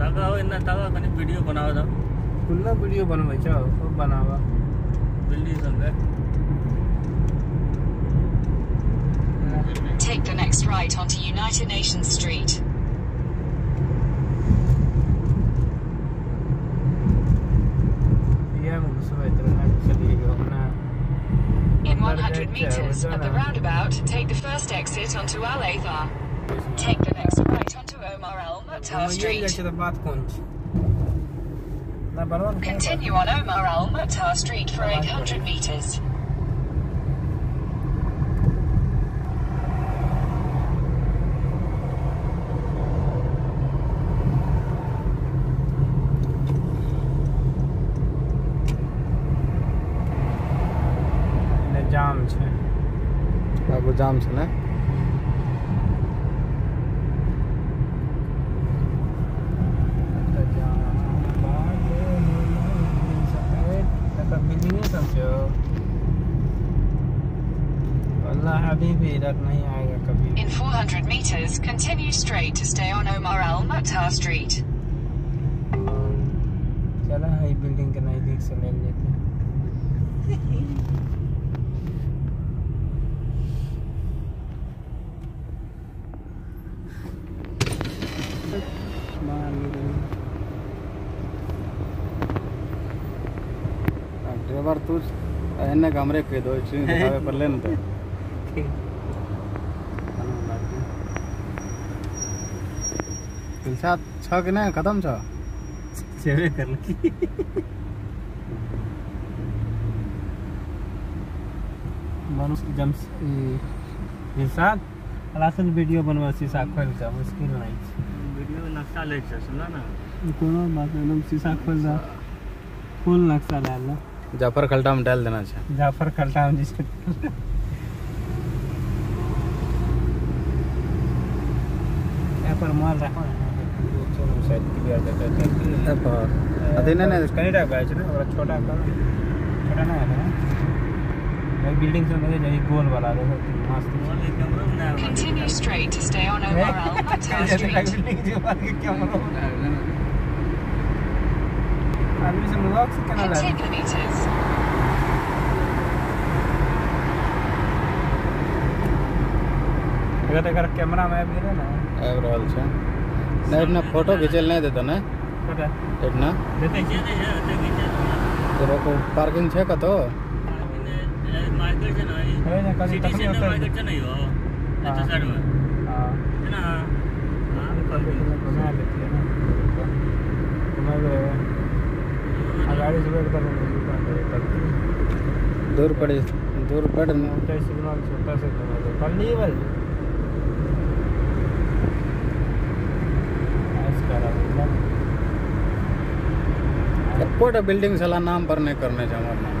ताका हो इतना ताका कनी वीडियो बनावा था खुला वीडियो बनबै छ खूब बनावा बिल्डिंग संगे Take the next right onto United Nations Street. ये हम घुसबै त ना चली गयो ना In 100 meters at the roundabout, take the first exit onto Al Athar. Take the next right Omar Street. Continue on Omar Al Mukhtar Street for 800 metres. જામ છે જામ છે ને In 400 meters, continue straight to stay on Omar Al Mukhtar Street. चला है building के नजदीक से ले लेते हैं ड्राइवर तू एने हमरे कह दो इसी दिखावे लेन तो छ कि नहीं खत्म छ सेवे कर लगी मनुष्य जम दिलसाद अलासन वीडियो बनवा शीशा खोल के मुश्किल नहीं छै वीडियो में नक्शा ले छ सुना ना? कोनो बात नहीं एकदम शीशा खोल दा। फुल नक्शा डाल लो। जाफ़र खल्टा में डाल देना छै। जाफ़र खल्टा में जिसके पर माल रखो अरे ना ना कनेडा का है ना और छोटा का छोटा ना वाला भाई बिल्डिंग से मुझे यही गोल वाला देखो मस्त Continue straight to stay on ORL Patel Street. Continue meters. अगर अगर कैमरा में भी है ना आबि रहल छै नहीं इतना फ़ोटो खींचे नहीं देतो ने छोटा इतना देते तेरे को पार्किंग छै कतो मार्केट से है ना कभी तक नहीं होता मार्केट नहीं हो अच्छा साइड में हाँ है ना हाँ कल बना लेती है ना तुम्हें गाड़ी से वेट कर दूर पड़ी दूर पड़ सिग्नल छोटा से कर लिए भाई एयरपोर्ट बिल्डिंग सला नाम पर नहीं करने छै